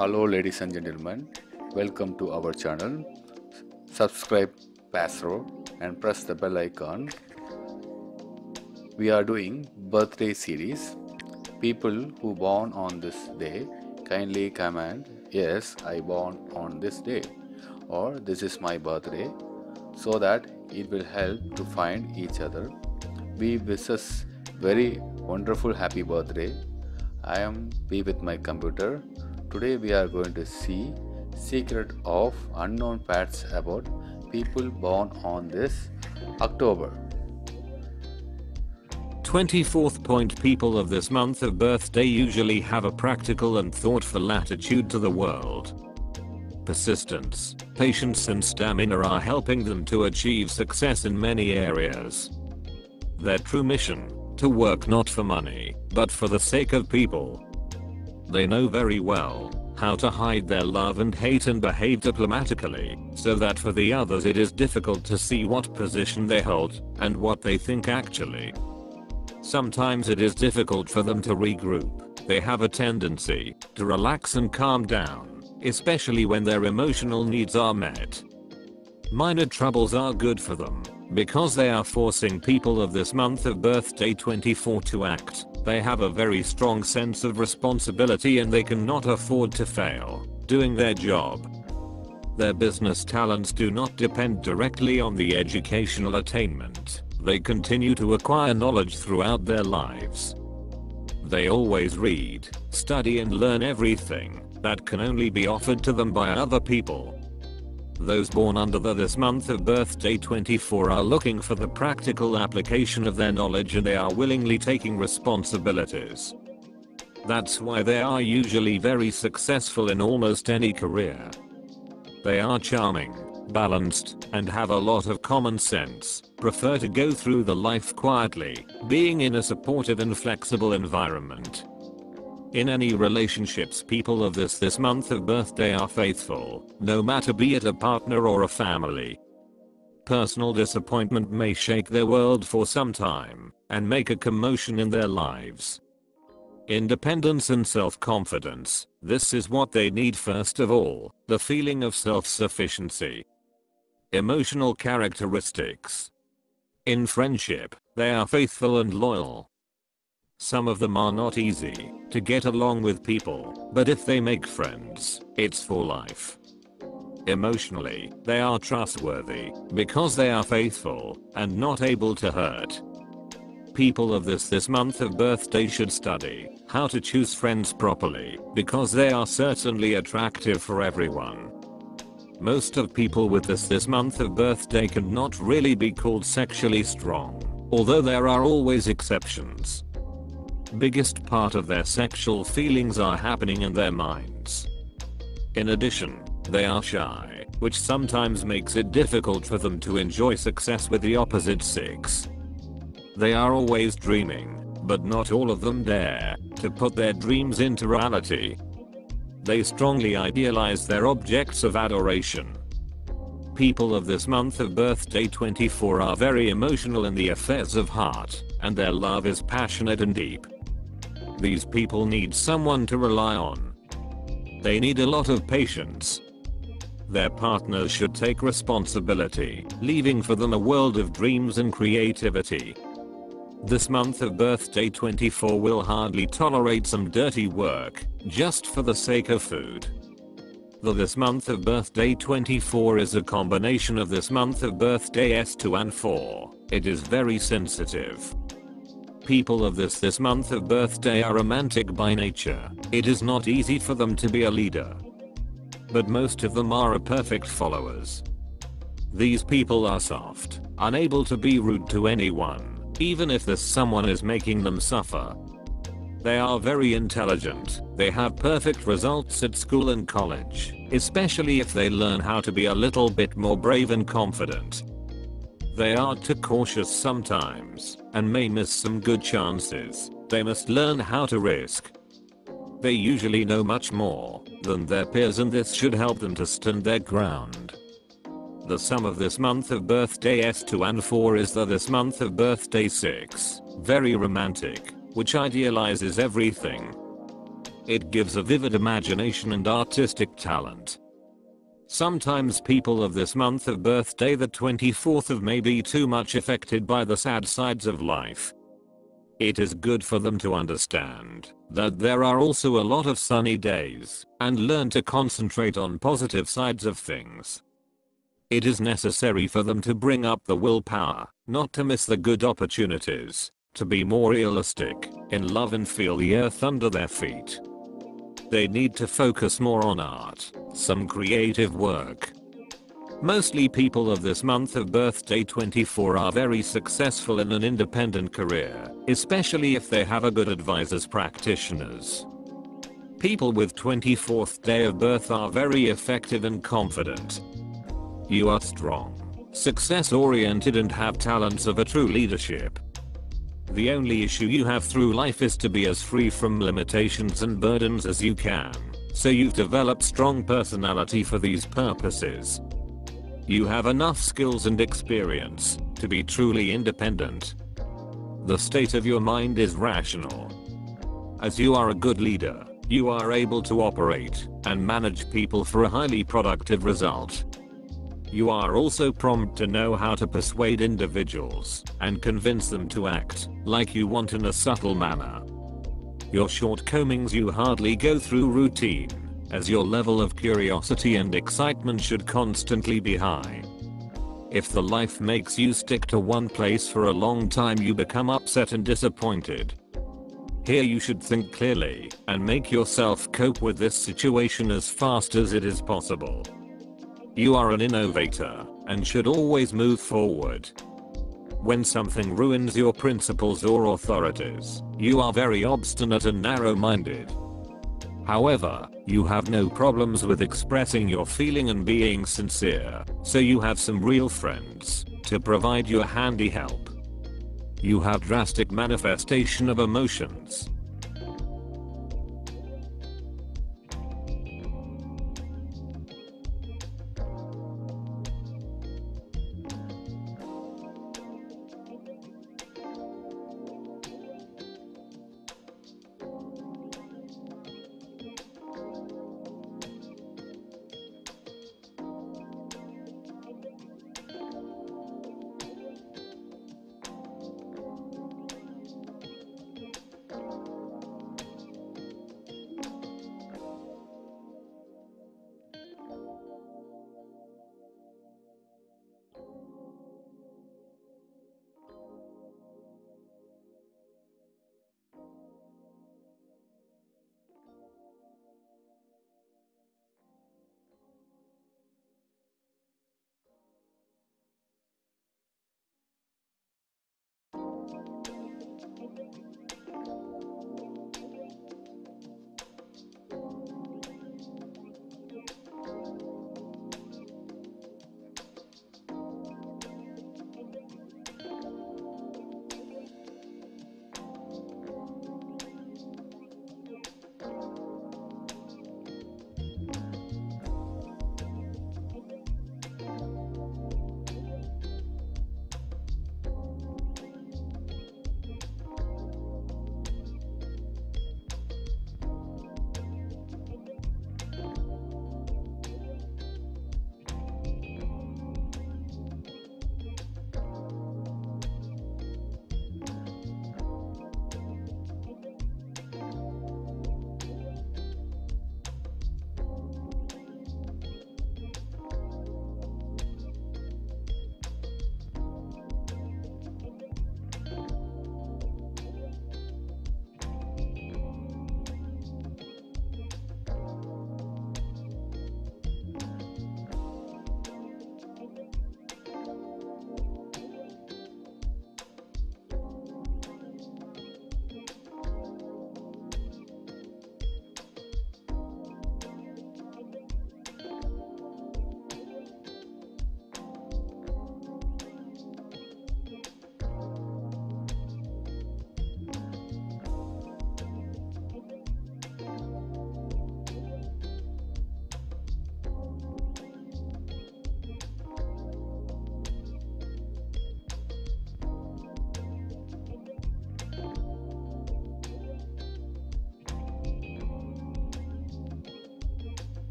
Hello, ladies and gentlemen. Welcome to our channel. Subscribe SPASRO and press the bell icon. We are doing birthday series. People who born on this day kindly comment yes I born on this day or this is my birthday so that it will help to find each other. We wish us very wonderful happy birthday. I am B with my computer. Today we are going to see secret of unknown facts about people born on this October. 24th point People of this month of birthday usually have a practical and thoughtful attitude to the world. Persistence, patience and stamina are helping them to achieve success in many areas. Their true mission, to work not for money, but for the sake of people. They know very well how to hide their love and hate and behave diplomatically, so that for the others it is difficult to see what position they hold and what they think actually. Sometimes it is difficult for them to regroup. They have a tendency to relax and calm down, especially when their emotional needs are met. Minor troubles are good for them because they are forcing people of this month of birthday 24 to act. They have a very strong sense of responsibility and they cannot afford to fail doing their job. Their business talents do not depend directly on the educational attainment. They continue to acquire knowledge throughout their lives. They always read, study and learn everything that can only be offered to them by other people. Those born under the this month of birthday 24 are looking for the practical application of their knowledge and they are willingly taking responsibilities. That's why they are usually very successful in almost any career. They are charming, balanced, and have a lot of common sense, prefer to go through the life quietly, being in a supportive and flexible environment. In any relationships people of this this month of birthday are faithful, no matter be it a partner or a family. Personal disappointment may shake their world for some time, and make a commotion in their lives. Independence and self-confidence, this is what they need first of all, the feeling of self-sufficiency. Emotional characteristics. In friendship, they are faithful and loyal, some of them are not easy to get along with people, but if they make friends, it's for life. Emotionally, they are trustworthy because they are faithful and not able to hurt. People of this this month of birthday should study how to choose friends properly because they are certainly attractive for everyone. Most of people with this this month of birthday cannot really be called sexually strong, although there are always exceptions biggest part of their sexual feelings are happening in their minds. In addition, they are shy, which sometimes makes it difficult for them to enjoy success with the opposite sex. They are always dreaming, but not all of them dare to put their dreams into reality. They strongly idealize their objects of adoration. People of this month of birthday 24 are very emotional in the affairs of heart, and their love is passionate and deep. These people need someone to rely on. They need a lot of patience. Their partners should take responsibility, leaving for them a world of dreams and creativity. This month of birthday 24 will hardly tolerate some dirty work, just for the sake of food. The this month of birthday 24 is a combination of this month of birthday S2 and 4. It is very sensitive people of this this month of birthday are romantic by nature. It is not easy for them to be a leader. But most of them are a perfect followers. These people are soft, unable to be rude to anyone, even if this someone is making them suffer. They are very intelligent, they have perfect results at school and college, especially if they learn how to be a little bit more brave and confident. They are too cautious sometimes, and may miss some good chances. They must learn how to risk. They usually know much more than their peers and this should help them to stand their ground. The sum of this month of birthday S2 and 4 is the this month of birthday 6, very romantic, which idealizes everything. It gives a vivid imagination and artistic talent. Sometimes people of this month of birthday the 24th of may be too much affected by the sad sides of life. It is good for them to understand that there are also a lot of sunny days and learn to concentrate on positive sides of things. It is necessary for them to bring up the willpower, not to miss the good opportunities, to be more realistic, in love and feel the earth under their feet. They need to focus more on art, some creative work. Mostly people of this month of birthday 24 are very successful in an independent career, especially if they have a good advisors practitioners. People with 24th day of birth are very effective and confident. You are strong, success oriented and have talents of a true leadership. The only issue you have through life is to be as free from limitations and burdens as you can. So you've developed strong personality for these purposes. You have enough skills and experience to be truly independent. The state of your mind is rational. As you are a good leader, you are able to operate and manage people for a highly productive result. You are also prompt to know how to persuade individuals and convince them to act like you want in a subtle manner. Your shortcomings you hardly go through routine, as your level of curiosity and excitement should constantly be high. If the life makes you stick to one place for a long time you become upset and disappointed. Here you should think clearly and make yourself cope with this situation as fast as it is possible. You are an innovator and should always move forward. When something ruins your principles or authorities, you are very obstinate and narrow-minded. However, you have no problems with expressing your feeling and being sincere, so you have some real friends to provide you a handy help. You have drastic manifestation of emotions